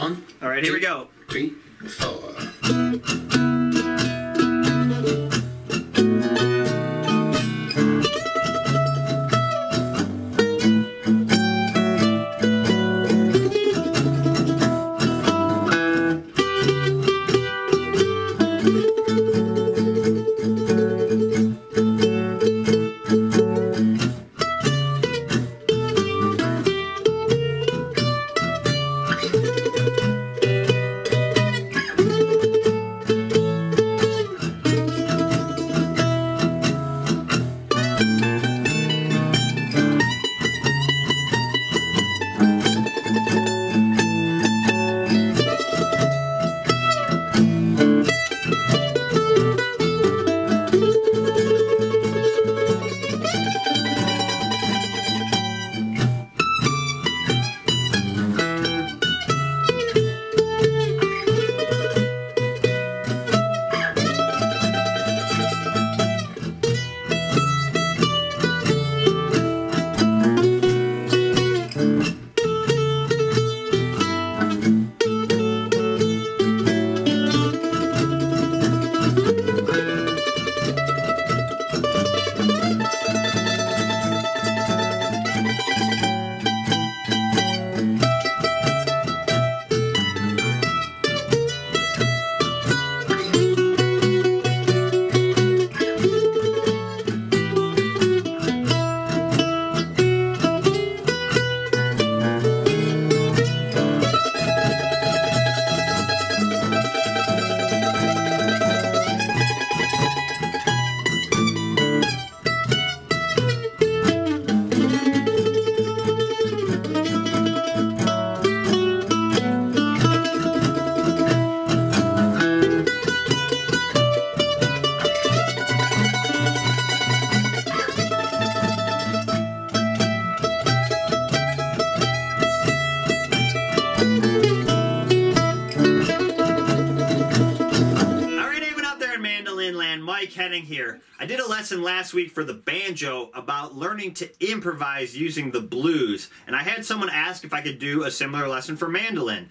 All right, here we go. Three, four. Lesson last week for the banjo about learning to improvise using the blues, and I had someone ask if I could do a similar lesson for mandolin.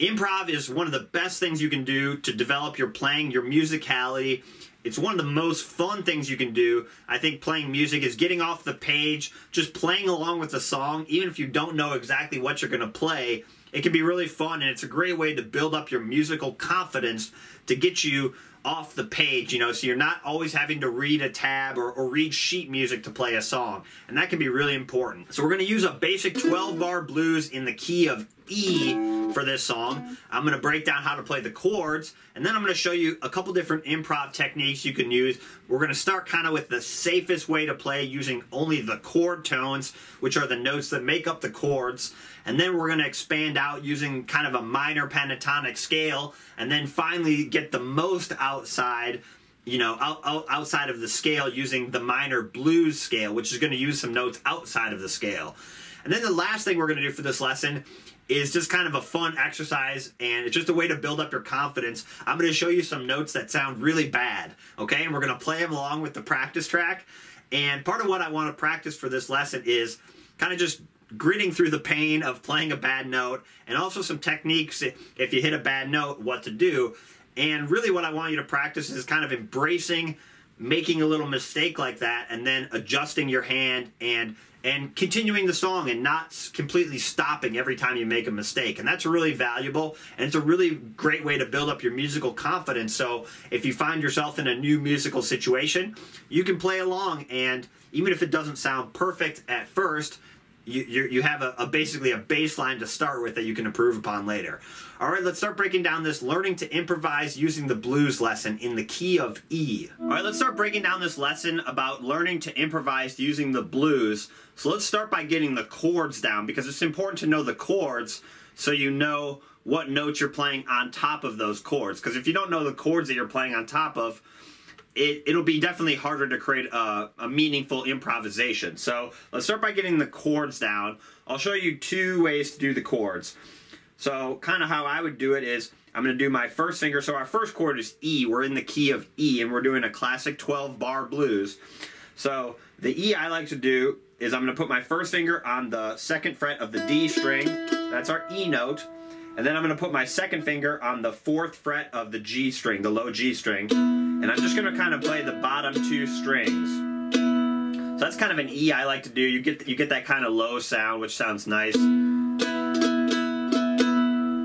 Improv is one of the best things you can do to develop your playing, your musicality. It's one of the most fun things you can do. I think playing music is getting off the page, just playing along with the song, even if you don't know exactly what you're going to play. It can be really fun, and it's a great way to build up your musical confidence to get you off the page, you know, so you're not always having to read a tab or, or read sheet music to play a song. And that can be really important. So we're going to use a basic 12 bar blues in the key of E for this song. I'm going to break down how to play the chords, and then I'm going to show you a couple different improv techniques you can use. We're going to start kind of with the safest way to play using only the chord tones, which are the notes that make up the chords. And then we're going to expand out using kind of a minor pentatonic scale, and then finally get the most outside you know, out, out, outside of the scale using the minor blues scale, which is going to use some notes outside of the scale. And then the last thing we're going to do for this lesson is just kind of a fun exercise and it's just a way to build up your confidence. I'm going to show you some notes that sound really bad, okay? And we're going to play them along with the practice track. And part of what I want to practice for this lesson is kind of just gritting through the pain of playing a bad note and also some techniques if you hit a bad note, what to do. And really what I want you to practice is kind of embracing making a little mistake like that and then adjusting your hand and and continuing the song and not completely stopping every time you make a mistake. And that's really valuable and it's a really great way to build up your musical confidence. So if you find yourself in a new musical situation, you can play along and even if it doesn't sound perfect at first, you, you, have a, a basically a baseline to start with that you can improve upon later. All right, let's start breaking down this learning to improvise using the blues lesson in the key of E. All right, let's start breaking down this lesson about learning to improvise using the blues. So let's start by getting the chords down because it's important to know the chords so you know what notes you're playing on top of those chords. Because if you don't know the chords that you're playing on top of, it, it'll be definitely harder to create a, a meaningful improvisation. So let's start by getting the chords down. I'll show you two ways to do the chords. So kind of how I would do it is I'm going to do my first finger. So our first chord is E. We're in the key of E, and we're doing a classic 12 bar blues. So the E I like to do is I'm going to put my first finger on the second fret of the D string. That's our E note. And then I'm going to put my second finger on the fourth fret of the G string, the low G string. And I'm just going to kind of play the bottom two strings. So that's kind of an E I like to do. You get you get that kind of low sound, which sounds nice. And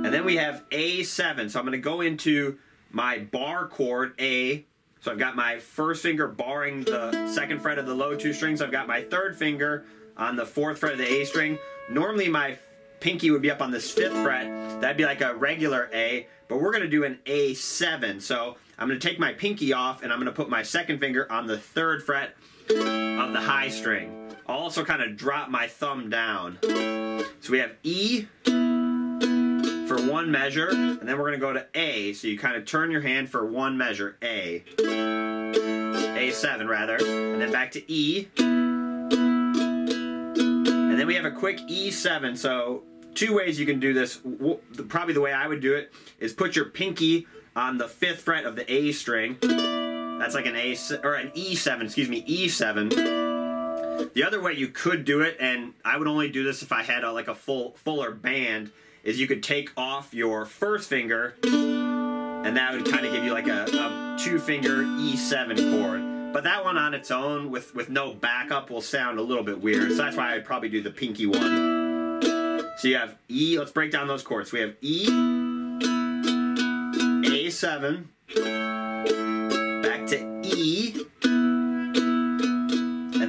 then we have A7. So I'm going to go into my bar chord A. So I've got my first finger barring the second fret of the low two strings. I've got my third finger on the fourth fret of the A string. Normally my pinky would be up on this fifth fret. That'd be like a regular A, but we're gonna do an A7. So I'm gonna take my pinky off and I'm gonna put my second finger on the third fret of the high string. I'll also kind of drop my thumb down. So we have E for one measure, and then we're gonna go to A. So you kind of turn your hand for one measure, A. A7 rather, and then back to E. And then we have a quick E7, so two ways you can do this. Probably the way I would do it is put your pinky on the fifth fret of the A string. That's like an A or an E7, excuse me, E7. The other way you could do it, and I would only do this if I had a, like a full fuller band, is you could take off your first finger, and that would kind of give you like a, a two finger E7 chord. But that one on its own with, with no backup will sound a little bit weird. So that's why I'd probably do the pinky one. So you have E, let's break down those chords. We have E, A7, back to E, and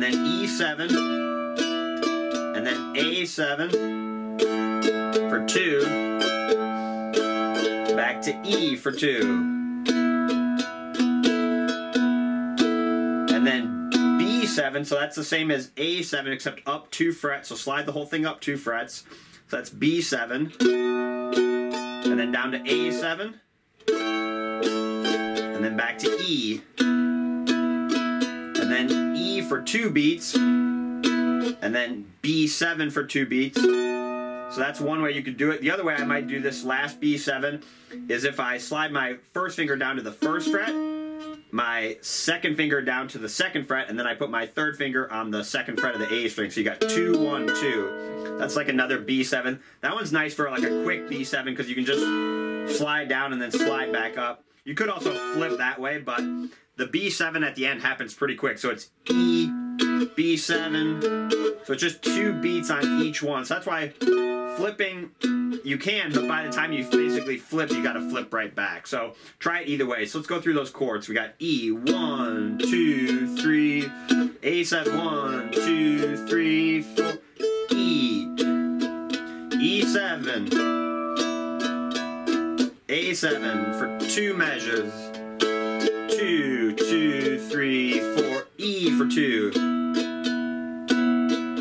then E7, and then A7 for two, back to E for two. And then B7, so that's the same as A7 except up two frets. So slide the whole thing up two frets. So that's B7. And then down to A7. And then back to E. And then E for two beats. And then B7 for two beats. So that's one way you could do it. The other way I might do this last B7 is if I slide my first finger down to the first fret, my second finger down to the second fret, and then I put my third finger on the second fret of the A string. So you got two, one, two. That's like another B7. That one's nice for like a quick B7 because you can just slide down and then slide back up. You could also flip that way, but the B7 at the end happens pretty quick. So it's E, B7. So it's just two beats on each one. So that's why flipping you can, but by the time you basically flip, you got to flip right back. So try it either way. So let's go through those chords. We got E, one, two, three, A7, one, two, three, four, E, E7, A7 for two measures, two, two, three, four, E for two,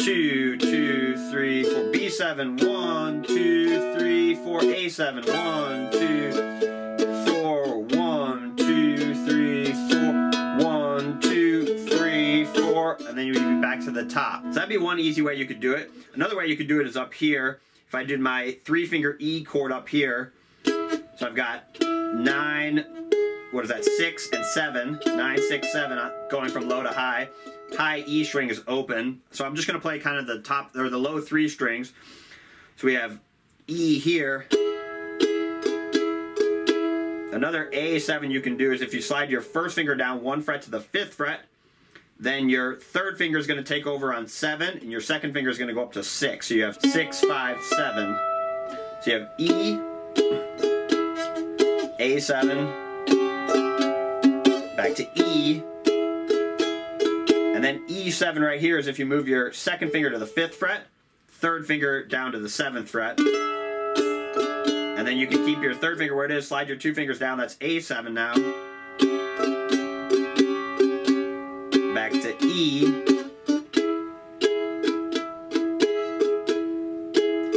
two, two, three, four, B7, one, two, three, four, A7, one, two, four, one, two, three, four, one, two, three, four, and then you would be back to the top. So that'd be one easy way you could do it. Another way you could do it is up here. If I did my three finger E chord up here, so I've got nine, what is that, six and seven, nine, six, seven, uh, going from low to high. High E string is open, so I'm just going to play kind of the top, or the low three strings. So we have E here. Another A7 you can do is if you slide your first finger down one fret to the fifth fret, then your third finger is going to take over on seven, and your second finger is going to go up to six. So you have six, five, seven. So you have E, A7, back to E, and then E7 right here is if you move your second finger to the fifth fret, third finger down to the seventh fret, and then you can keep your third finger where it is, slide your two fingers down, that's A7 now. Back to E.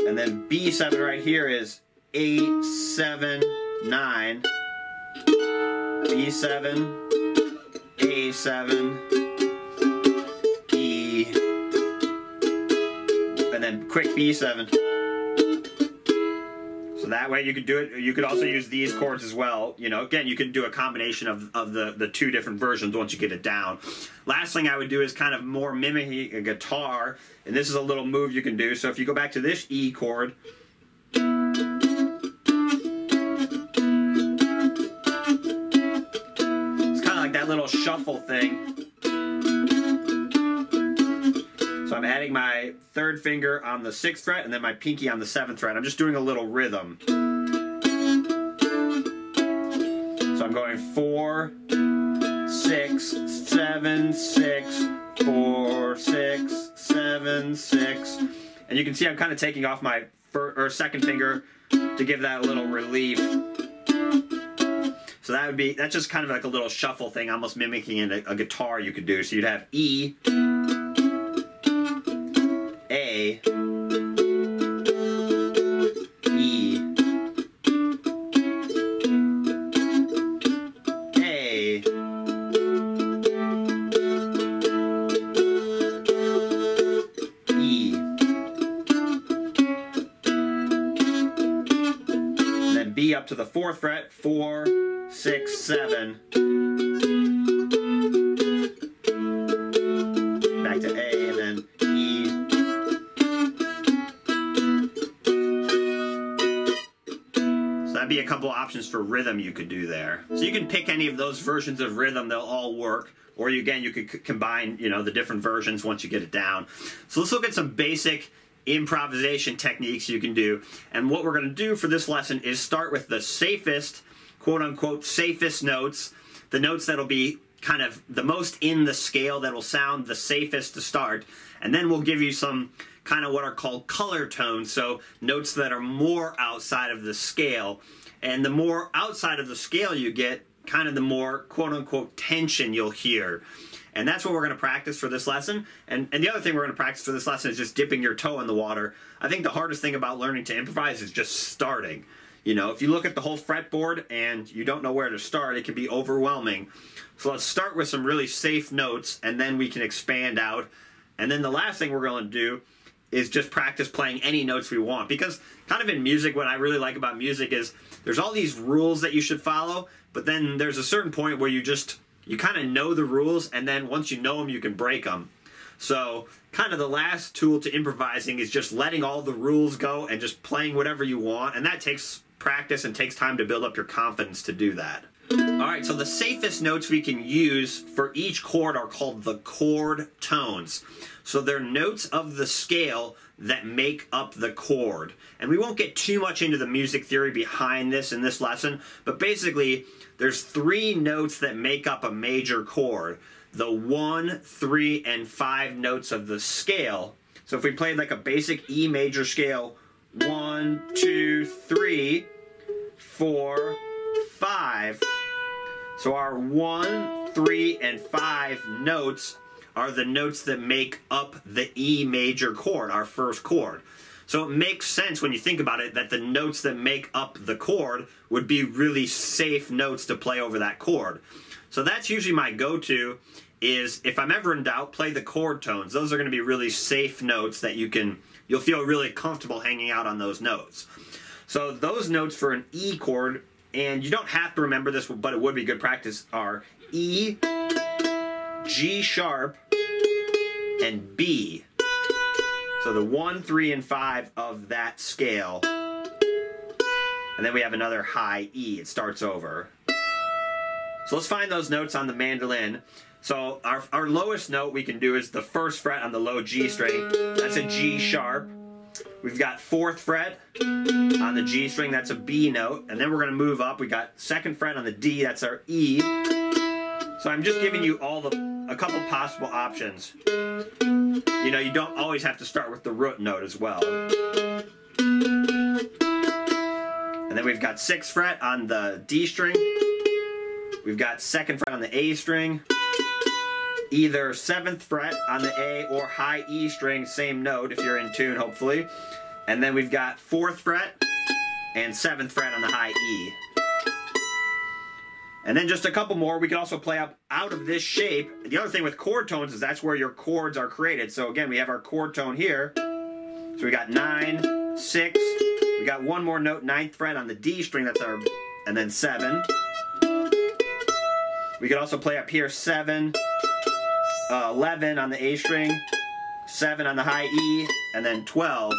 And then B7 right here is A7, 9. B7, A7, E, and then quick B7. So that way you could do it. You could also use these chords as well. You know, again, you can do a combination of, of the, the two different versions once you get it down. Last thing I would do is kind of more mimicking a guitar. And this is a little move you can do. So if you go back to this E chord, little shuffle thing. So I'm adding my third finger on the sixth fret and then my pinky on the seventh fret. I'm just doing a little rhythm. So I'm going four, six, seven, six, four, six, seven, six. And you can see I'm kind of taking off my first or second finger to give that a little relief. So that would be, that's just kind of like a little shuffle thing, almost mimicking a, a guitar you could do. So you'd have E, A, E, A, E. Then B up to the fourth fret, four, a couple options for rhythm you could do there. So you can pick any of those versions of rhythm, they'll all work. Or you, again, you could combine, you know, the different versions once you get it down. So let's look at some basic improvisation techniques you can do. And what we're going to do for this lesson is start with the safest, quote unquote, safest notes, the notes that'll be kind of the most in the scale that will sound the safest to start. And then we'll give you some kind of what are called color tones, so notes that are more outside of the scale. And the more outside of the scale you get, kind of the more quote unquote tension you'll hear. And that's what we're going to practice for this lesson. And, and the other thing we're going to practice for this lesson is just dipping your toe in the water. I think the hardest thing about learning to improvise is just starting. You know, if you look at the whole fretboard and you don't know where to start, it can be overwhelming. So let's start with some really safe notes and then we can expand out. And then the last thing we're going to do is just practice playing any notes we want. Because kind of in music, what I really like about music is there's all these rules that you should follow, but then there's a certain point where you just you kind of know the rules, and then once you know them, you can break them. So, kind of the last tool to improvising is just letting all the rules go and just playing whatever you want, and that takes practice and takes time to build up your confidence to do that. All right, so the safest notes we can use for each chord are called the chord tones. So they're notes of the scale that make up the chord. And we won't get too much into the music theory behind this in this lesson, but basically, there's three notes that make up a major chord. The one, three, and five notes of the scale. So if we played like a basic E major scale, one, two, three, four, five. So our one, three, and five notes are the notes that make up the E major chord, our first chord. So it makes sense when you think about it that the notes that make up the chord would be really safe notes to play over that chord. So that's usually my go-to is if I'm ever in doubt, play the chord tones. Those are going to be really safe notes that you can you'll feel really comfortable hanging out on those notes. So those notes for an E chord and you don't have to remember this, but it would be good practice, are E, G sharp, and B. So the 1, 3, and 5 of that scale. And then we have another high E. It starts over. So let's find those notes on the mandolin. So our, our lowest note we can do is the first fret on the low G string. That's a G sharp. We've got fourth fret on the G string, that's a B note. And then we're going to move up. We got second fret on the D, that's our E. So I'm just giving you all the a couple possible options. You know, you don't always have to start with the root note as well. And then we've got sixth fret on the D string. We've got second fret on the A string. Either seventh fret on the A or high E string, same note if you're in tune, hopefully. And then we've got fourth fret and seventh fret on the high E. And then just a couple more. We can also play up out of this shape. The other thing with chord tones is that's where your chords are created. So again, we have our chord tone here. So we got nine, six. We got one more note, ninth fret on the D string. That's our, and then seven. We could also play up here seven, uh, 11 on the A string, seven on the high E, and then 12.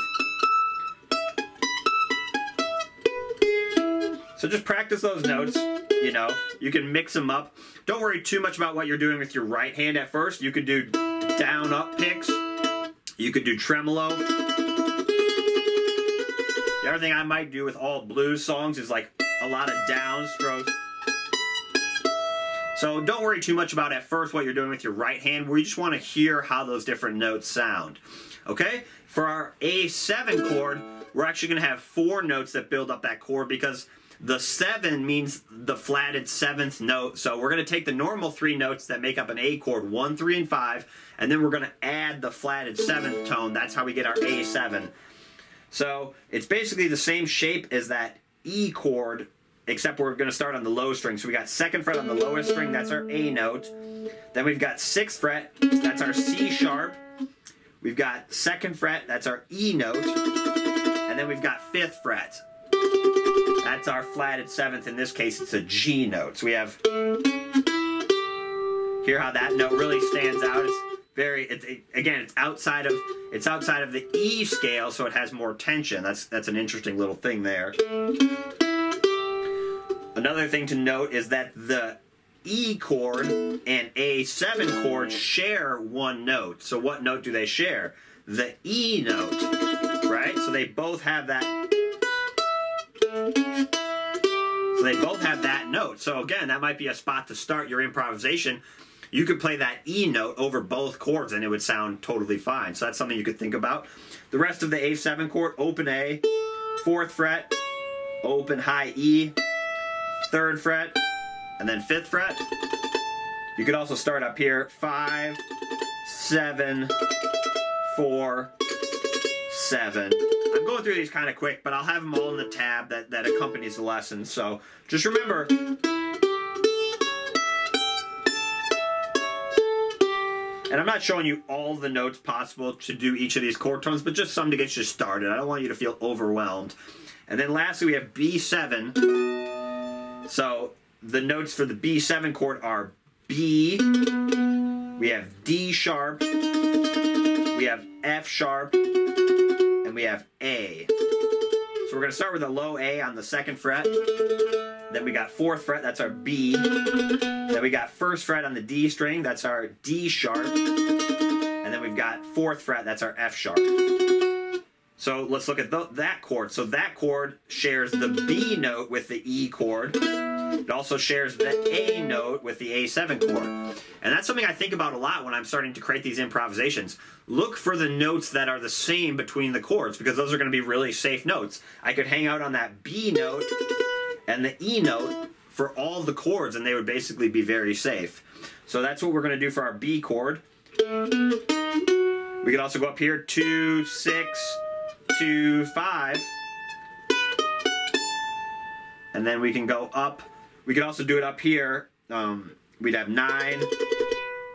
So just practice those notes. You know, you can mix them up. Don't worry too much about what you're doing with your right hand at first. You could do down up picks. You could do tremolo. The other thing I might do with all blues songs is like a lot of down strokes. So don't worry too much about at first what you're doing with your right hand. We just want to hear how those different notes sound. Okay? For our A7 chord, we're actually going to have four notes that build up that chord because the seven means the flatted seventh note. So we're going to take the normal three notes that make up an A chord, one, three, and five, and then we're going to add the flatted seventh tone. That's how we get our A7. So it's basically the same shape as that E chord, except we're going to start on the low string. So we got second fret on the lowest string, that's our A note. Then we've got sixth fret, that's our C sharp. We've got second fret, that's our E note. And then we've got fifth fret. That's our flatted seventh. In this case, it's a G note. So we have, hear how that note really stands out. It's very, it, it, again, it's outside of, it's outside of the E scale, so it has more tension. That's, that's an interesting little thing there. Another thing to note is that the E chord and A7 chord share one note. So what note do they share? The E note, right? So they both have that. They both have that note. So again, that might be a spot to start your improvisation. You could play that E note over both chords and it would sound totally fine. So that's something you could think about. The rest of the A7 chord, open A, fourth fret, open high E, third fret, and then fifth fret. You could also start up here, five, seven, four, seven. I'm going through these kind of quick, but I'll have them all in the tab that, that accompanies the lesson. So just remember, And I'm not showing you all the notes possible to do each of these chord tones, but just some to get you started. I don't want you to feel overwhelmed. And then lastly, we have B7. So the notes for the B7 chord are B, we have D sharp, we have F sharp, we have A. So we're going to start with a low A on the second fret. Then we got fourth fret, that's our B. Then we got first fret on the D string, that's our D sharp. And then we've got fourth fret, that's our F sharp. So let's look at that chord. So that chord shares the B note with the E chord. It also shares the A note with the A7 chord. And that's something I think about a lot when I'm starting to create these improvisations. Look for the notes that are the same between the chords because those are going to be really safe notes. I could hang out on that B note and the E note for all the chords and they would basically be very safe. So that's what we're going to do for our B chord. We could also go up here, two, six, two, five. And then we can go up. We could also do it up here. Um, we'd have nine,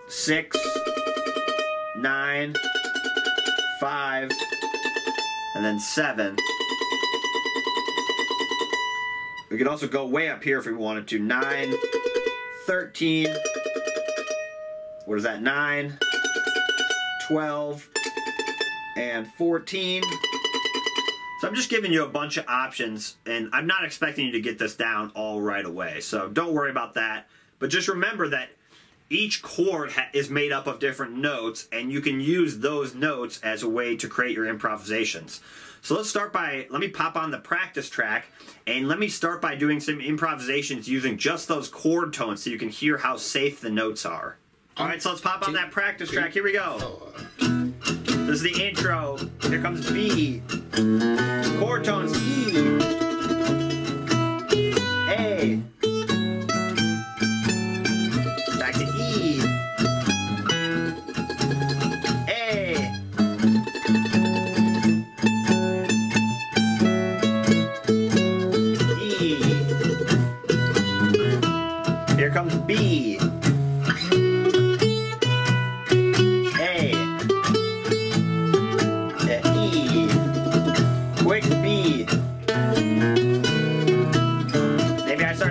six, nine, five, and then seven. We could also go way up here if we wanted to. 9, 13, what is that, 9, 12, and 14. So I'm just giving you a bunch of options, and I'm not expecting you to get this down all right away. So don't worry about that. But just remember that each chord is made up of different notes, and you can use those notes as a way to create your improvisations. So let's start by, let me pop on the practice track, and let me start by doing some improvisations using just those chord tones so you can hear how safe the notes are. All right, so let's pop on that practice track. Here we go. This is the intro. Here comes B. Chord tones E.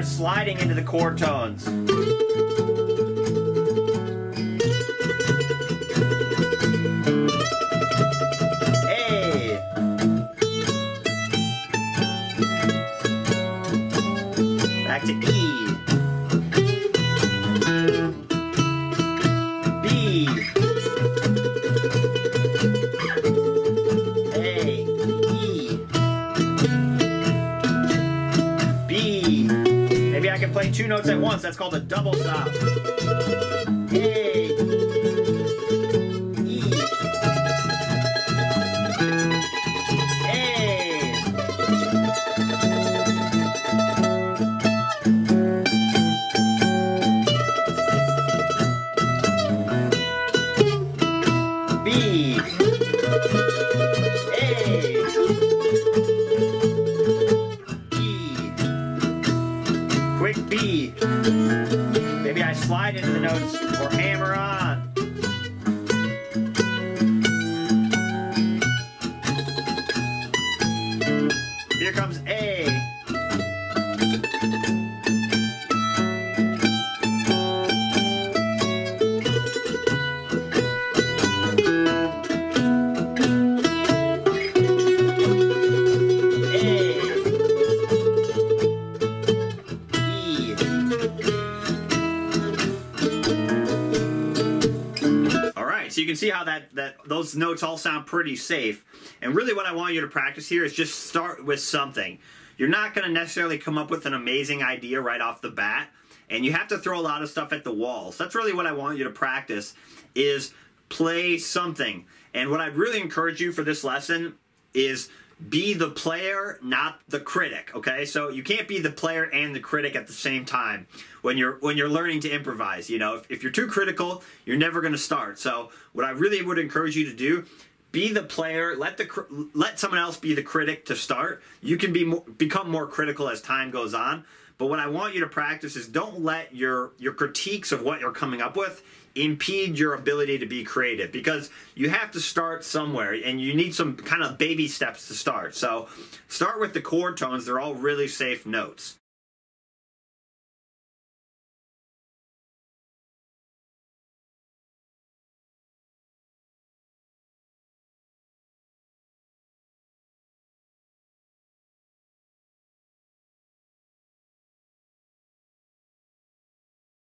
sliding into the chord tones. Once. That's called a double stop. Can see how that, that those notes all sound pretty safe. And really what I want you to practice here is just start with something. You're not going to necessarily come up with an amazing idea right off the bat, and you have to throw a lot of stuff at the walls. That's really what I want you to practice is play something. And what I'd really encourage you for this lesson is be the player, not the critic. Okay, so you can't be the player and the critic at the same time when you're when you're learning to improvise. You know, if, if you're too critical, you're never going to start. So what I really would encourage you to do. Be the player. Let the let someone else be the critic to start. You can be more, become more critical as time goes on. But what I want you to practice is don't let your your critiques of what you're coming up with impede your ability to be creative because you have to start somewhere and you need some kind of baby steps to start. So start with the chord tones, they're all really safe notes.